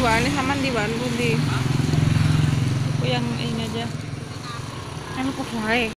diwan ini sama di budi di. Aku yang ini aja. Ini aku fly